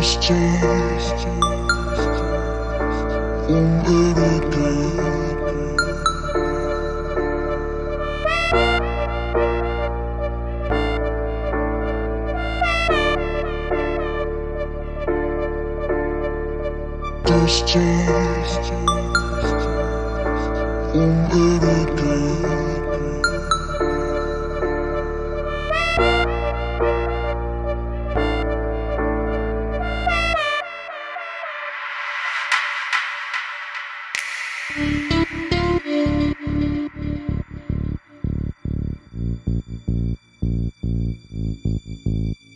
questions Un verano Questions Un verano thank you